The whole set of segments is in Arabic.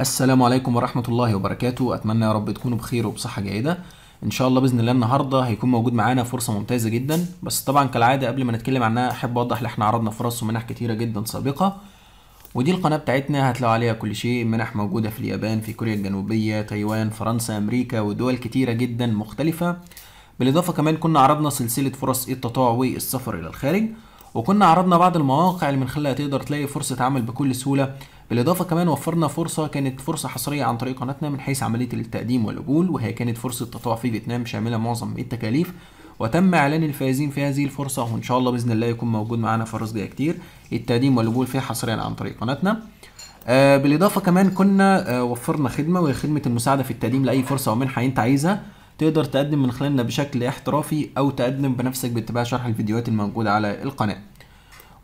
السلام عليكم ورحمة الله وبركاته. أتمنى يا رب تكونوا بخير وبصحة جيدة. إن شاء الله بإذن الله النهاردة هيكون موجود معانا فرصة ممتازة جدا. بس طبعا كالعادة قبل ما نتكلم عنها أحب أوضح إن إحنا عرضنا فرص ومنح كتيرة جدا سابقة. ودي القناة بتاعتنا هتلاقوا عليها كل شيء. منح موجودة في اليابان في كوريا الجنوبية تايوان فرنسا أمريكا ودول كتيرة جدا مختلفة. بالإضافة كمان كنا عرضنا سلسلة فرص التطوع والسفر إلى الخارج. وكنا عرضنا بعض المواقع اللي من خلالها تقدر تلاقي فرصة عمل بكل سهولة. بالإضافة كمان وفرنا فرصة كانت فرصة حصرية عن طريق قناتنا من حيث عملية التقديم والقبول وهي كانت فرصة تطوع في فيتنام شاملة معظم التكاليف. وتم إعلان الفائزين في هذه الفرصة وإن شاء الله بإذن الله يكون موجود معانا فرص جاية كتير التقديم والقبول فيها حصريا عن طريق قناتنا. آه بالإضافة كمان كنا آه وفرنا خدمة وهي خدمة المساعدة في التقديم لأي فرصة أو منحة أنت عايزها. تقدر تقدم من خلالنا بشكل احترافي أو تقدم بنفسك باتباع شرح الفيديوهات الموجودة على القناة.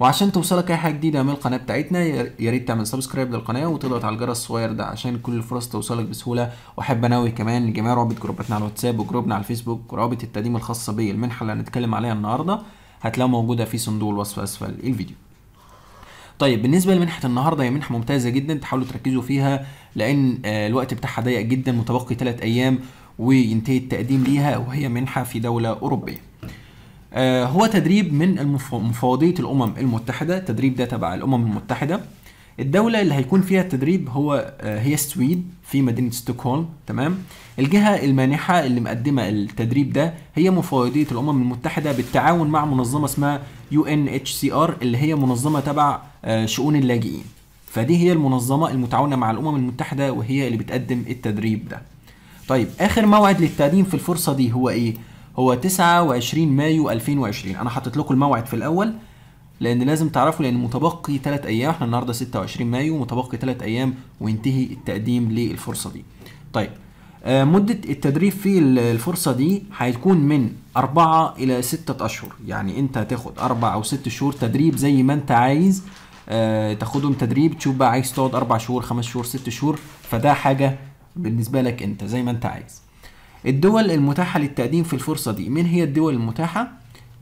وعشان توصلك أي حاجة جديدة من القناة بتاعتنا يا ريت تعمل subscribe للقناة وتضغط على الجرس الصغير ده عشان كل الفرص توصلك بسهولة. وأحب انوه كمان لجميع روابط جروباتنا على الواتساب وجروبنا على الفيسبوك ورابط التقديم الخاصة بي المنحة اللي هنتكلم عليها النهارده. هتلاقوها موجودة في صندوق الوصف أسفل الفيديو. طيب بالنسبة لمنحة النهارده هي منحة ممتازة جدا تحاولوا تركزوا فيها لأن آه، الوقت بتاعها ضيق جدا متبقي 3 أيام وينتهي التقديم ليها وهي منحة في دولة أوروبية. هو تدريب من مفوضية الأمم المتحدة التدريب ده تبع الأمم المتحدة. الدولة اللي هيكون فيها التدريب هو آه، هي السويد في مدينة ستوكهولم تمام؟ الجهة المانحة اللي مقدمة التدريب ده هي مفوضية الأمم المتحدة بالتعاون مع منظمة اسمها UNHCR اللي هي منظمة تبع آه، شؤون اللاجئين. فدي هي المنظمة المتعاونة مع الأمم المتحدة وهي اللي بتقدم التدريب ده. طيب آخر موعد للتقديم في الفرصة دي هو إيه؟ هو 29 مايو 2020 أنا حاطط لكم الموعد في الأول لأن لازم تعرفوا لأن متبقي 3 أيام. إحنا النهارده 26 مايو متبقي 3 أيام وينتهي التقديم للفرصة دي. طيب آه، مدة التدريب في ال- الفرصة دي هتكون من أربعة إلى ستة أشهر. يعني أنت هتاخد أربع أو ست شهور تدريب زي ما أنت عايز. آه، تاخدهم تدريب تشوف بقى عايز تقعد أربع شهور خمس شهور ست شهور. فده حاجة بالنسبة لك أنت زي ما أنت عايز. الدول المتاحة للتقديم في الفرصة دي. مين هي الدول المتاحة؟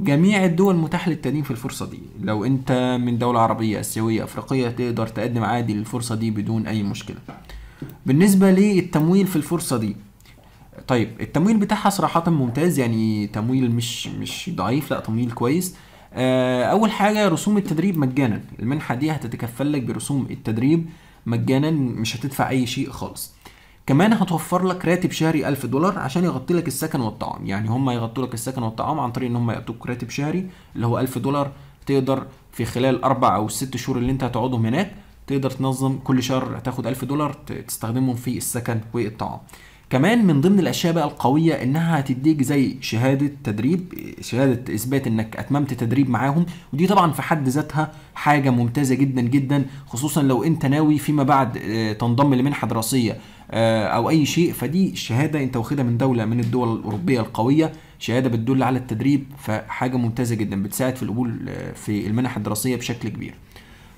جميع الدول المتاحة للتقديم في الفرصة دي. لو انت من دولة عربية آسيوية أفريقية تقدر تقدم عادي للفرصة دي بدون أي مشكلة. بالنسبة للتمويل في الفرصة دي طيب التمويل بتاعها صراحة ممتاز يعني تمويل مش مش ضعيف لا تمويل كويس. آه، أول حاجة رسوم التدريب مجانا. المنحة دي هتتكفل لك برسوم التدريب مجانا مش هتدفع أي شيء خالص. كمان هتوفر لك راتب شهري 1000 دولار عشان يغطي لك السكن والطعام. يعني هم يغطوا لك السكن والطعام عن طريق إن هم يعطوك راتب شهري اللي هو 1000 دولار. تقدر في خلال أربع أو ست شهور اللي أنت هتقعدهم هناك تقدر تنظم كل شهر هتاخد 1000 دولار تستخدمهم في السكن والطعام. كمان من ضمن الأشياء بقى القوية إنها هتديك زي شهادة تدريب شهادة إثبات إنك أتممت تدريب معاهم ودي طبعا في حد ذاتها حاجة ممتازة جدا جدا خصوصا لو أنت ناوي فيما بعد آه، تنضم لمنحة دراسية آه، أو أي شيء فدي شهادة أنت واخدها من دولة من الدول الأوروبية القوية شهادة بتدل على التدريب فحاجة ممتازة جدا بتساعد في القبول آه، في المنح الدراسية بشكل كبير.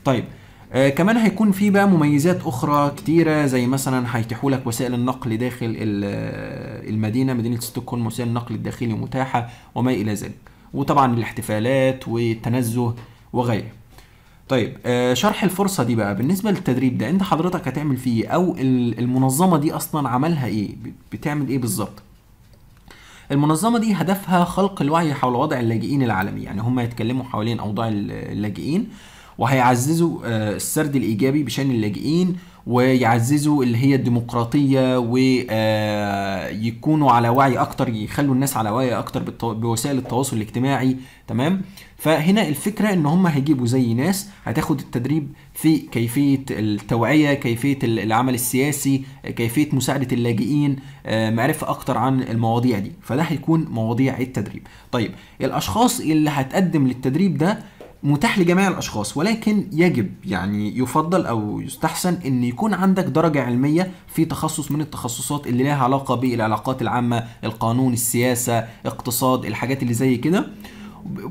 طيب آه كمان هيكون في بقى مميزات أخرى كتيرة زي مثلا هيتيحوا لك وسائل النقل داخل آه، المدينة مدينة ستوكهولم وسائل النقل الداخلي متاحه وما إلى ذلك. وطبعا الاحتفالات والتنزه وغيره. طيب آه شرح الفرصة دي بقى. بالنسبة للتدريب ده أنت حضرتك هتعمل فيه إيه؟ أو ال- المنظمة دي أصلا عملها إيه؟ بتعمل إيه بالظبط؟ المنظمة دي هدفها خلق الوعي حول وضع اللاجئين العالمي. يعني هم يتكلموا حوالين أوضاع اللاجئين. وهيعززوا آه، السرد الإيجابي بشأن اللاجئين ويعززوا اللي هي الديمقراطية ويكونوا على وعي أكتر يخلوا الناس على وعي بالتو- بوسائل التواصل الاجتماعي. تمام؟ فهنا الفكرة إن هم هيجيبوا زي ناس هتاخد التدريب في كيفية التوعية كيفية العمل السياسي كيفية مساعدة اللاجئين آه، معرفة أكتر عن المواضيع دي. فده هيكون مواضيع التدريب. طيب الأشخاص اللي هتقدم للتدريب ده متاح لجميع الأشخاص ولكن يجب يعني يفضل أو يستحسن إن يكون عندك درجة علمية في تخصص من التخصصات اللي لها علاقة بالعلاقات العامة القانون السياسة اقتصاد الحاجات اللي زي كده.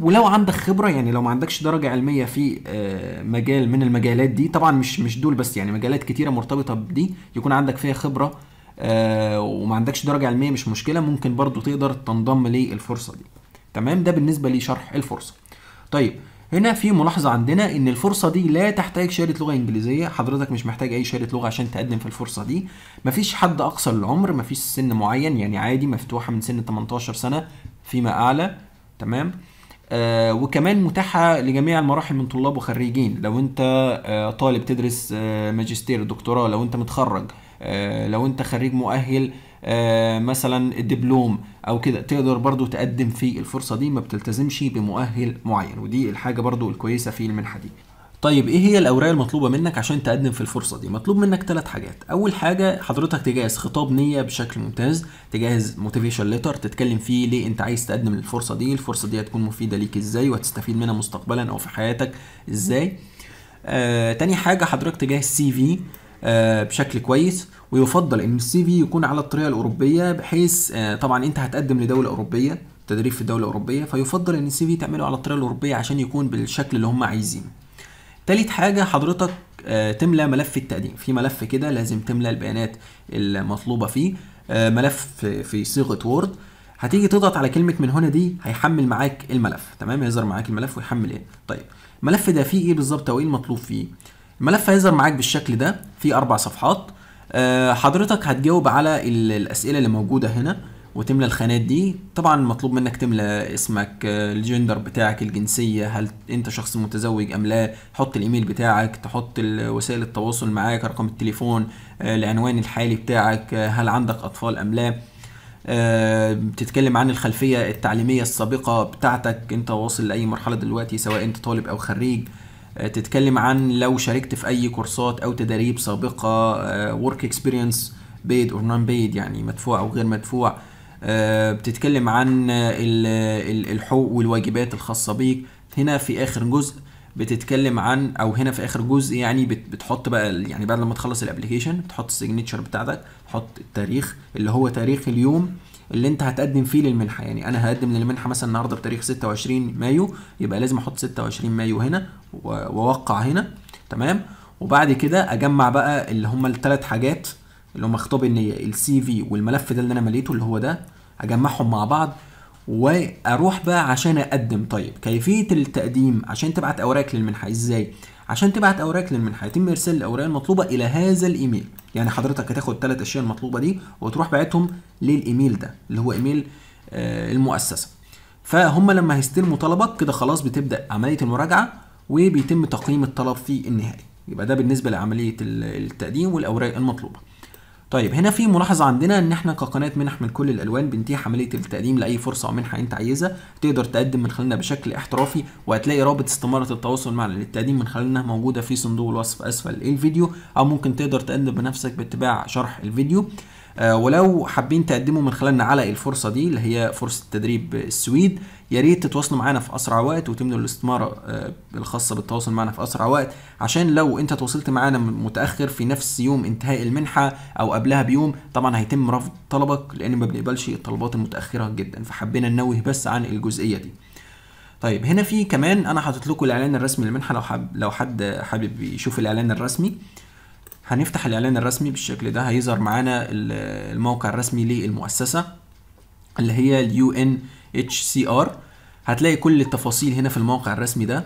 ولو عندك خبرة يعني لو ما عندكش درجة علمية في آه، مجال من المجالات دي طبعا مش مش دول بس يعني مجالات كتيرة مرتبطة بدي يكون عندك فيها خبرة آه، وما عندكش درجة علمية مش مشكلة ممكن برضو تقدر تنضم للفرصه دي. تمام؟ ده بالنسبة لشرح الفرصة. طيب هنا في ملاحظة عندنا إن الفرصة دي لا تحتاج شهادة لغة إنجليزية. حضرتك مش محتاج أي شهادة لغة عشان تقدم في الفرصة دي. مفيش حد أقصى للعمر مفيش سن معين يعني عادي مفتوحة من سن 18 سنة فيما أعلى تمام؟ آه وكمان متاحة لجميع المراحل من طلاب وخريجين. لو أنت آه طالب تدرس آه ماجستير دكتوراه لو أنت متخرج آه لو أنت خريج مؤهل مثلا الدبلوم أو كده تقدر برضو تقدم في الفرصة دي ما بتلتزمش بمؤهل معين ودي الحاجة برضو الكويسة في المنحة دي. طيب إيه هي الأوراق المطلوبة منك عشان تقدم في الفرصة دي؟ مطلوب منك ثلاث حاجات. أول حاجة حضرتك تجهز خطاب نية بشكل ممتاز تجهز motivation letter تتكلم فيه ليه أنت عايز تقدم للفرصة دي الفرصة دي هتكون مفيدة ليك إزاي وهتستفيد منها مستقبلا أو في حياتك إزاي. آه تاني حاجة حضرتك تجهز CV آه بشكل كويس ويفضل إن ال CV يكون على الطريقة الأوروبية بحيث آه طبعا أنت هتقدم لدولة أوروبية تدريب في الدولة الاوروبيه فيفضل إن ال CV تعمله على الطريقة الأوروبية عشان يكون بالشكل اللي هم عايزينه. تالت حاجة حضرتك آه، تملى ملف التقديم. في ملف كده لازم تملى البيانات المطلوبة فيه آه، ملف في- صيغة وورد هتيجي تضغط على كلمة من هنا دي هيحمل معاك الملف. تمام؟ يظهر معاك الملف ويحمل إيه؟ طيب الملف ده فيه إيه بالظبط؟ أو إيه المطلوب فيه؟ الملف هيظهر معاك بالشكل ده فيه أربع صفحات. آه، حضرتك هتجاوب على ال- الأسئلة اللي موجودة هنا وتملى الخانات دي. طبعا مطلوب منك تملى اسمك آه، الجندر بتاعك الجنسية هل أنت شخص متزوج أم لا حط الإيميل بتاعك تحط وسائل التواصل معاك رقم التليفون آه، العنوان الحالي بتاعك هل عندك أطفال أم لا. بتتكلم عن الخلفية التعليمية السابقة بتاعتك أنت واصل لأي مرحلة دلوقتي سواء أنت طالب أو خريج. تتكلم عن لو شاركت في أي courseات أو تدريب سابقة work experience paid or non paid يعني مدفوع أو غير مدفوع. آه، بتتكلم عن آه، ال- ال- الحقوق والواجبات الخاصة بيك. هنا في آخر جزء بتتكلم عن أو هنا في اخر جزء يعني بت- بتحط بقى يعني بعد لما تخلص ال application تحط ال signature بتاعتك تحط التاريخ اللي هو تاريخ اليوم اللي انت هتقدم فيه للمنحه يعني أنا هقدم للمنحه مثلا النهارده بتاريخ 26 مايو يبقى لازم أحط 26 مايو هنا واوقع هنا تمام وبعد كده اجمع بقى اللي هم الثلاث حاجات اللي هم خطاب النيه ال CV والملف ده اللي أنا مليته اللي هو ده اجمعهم مع بعض وأروح بقى عشان أقدم. طيب كيفية التقديم؟ عشان تبعت اوراق للمنحة. إزاي؟ عشان تبعت اوراق للمنحة. يتم إرسال الأوراق المطلوبة إلى هذا الإيميل. يعني حضرتك هتاخد الثلاث أشياء المطلوبة دي وتروح باعتهم للإيميل ده اللي هو إيميل آه، المؤسسة. فهم لما هيستلموا طلبك كده خلاص بتبدأ عملية المراجعة وبيتم تقييم الطلب في النهائي. يبقى ده بالنسبة لعملية ال- التقديم والأوراق المطلوبة. طيب هنا في ملاحظة عندنا إن إحنا كقناة منح من كل الألوان بنتيح عملية التقديم لأي فرصة أو منحة أنت عايزها. تقدر تقدم من خلالنا بشكل احترافي وهتلاقي رابط استمارة التواصل معنا للتقديم من خلالنا موجودة في صندوق الوصف أسفل الفيديو أو ممكن تقدر تقدم بنفسك باتباع شرح الفيديو. ولو حابين تقدموا من خلالنا على الفرصة دي اللي هي فرصة تدريب السويد يا ريت تتواصلوا معانا في أسرع وقت وتملوا الاستمارة آه الخاصة بالتواصل معنا في أسرع وقت. عشان لو أنت تواصلت معانا متأخر في نفس يوم انتهاء المنحة أو قبلها بيوم طبعا هيتم رفض طلبك لأن ما بنقبلش الطلبات المتأخرة جدا فحبينا ننوه بس عن الجزئية دي. طيب هنا في كمان أنا حاطط لكم الإعلان الرسمي للمنحة لو حب لو حد حابب يشوف الإعلان الرسمي. هنفتح الإعلان الرسمي بالشكل ده. هيظهر معانا ال- الموقع الرسمي للمؤسسة اللي هي ال UNHCR هتلاقي كل التفاصيل هنا في الموقع الرسمي ده.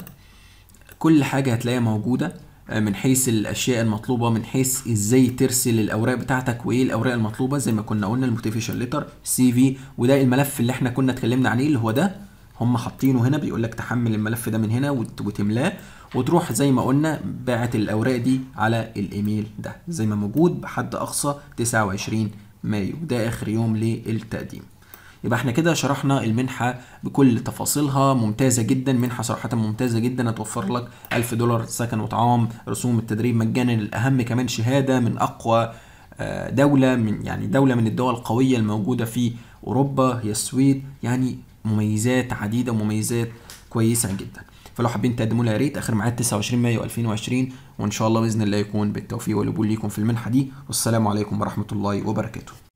كل حاجة هتلاقيها موجودة آه، من حيث الأشياء المطلوبة من حيث إزاي ترسل الأوراق بتاعتك وإيه الأوراق المطلوبة. زي ما كنا قلنا ال motivation letter CV وده الملف اللي إحنا كنا اتكلمنا عليه اللي هو ده. هم حاطينه هنا بيقول لك تحمل الملف ده من هنا وت- وتملاه وتروح زي ما قلنا باعت الأوراق دي على الإيميل ده. زي ما موجود بحد أقصى 29 مايو. ده آخر يوم للتقديم. يبقى إحنا كده شرحنا المنحة بكل تفاصيلها. ممتازة جدا. منحة صراحة ممتازة جدا. هتوفر لك ألف دولار سكن وطعام رسوم التدريب مجانا. الأهم كمان شهادة من أقوى آه، دولة من يعني دولة من الدول القوية الموجودة في أوروبا. هي السويد. يعني مميزات عديدة ومميزات كويسة جدا. فلو حابين تقدموا لها يا ريت آخر ميعاد 29 مايو 2020 وإن شاء الله بإذن الله يكون بالتوفيق والقبول ليكم في المنحة دي. والسلام عليكم ورحمة الله وبركاته.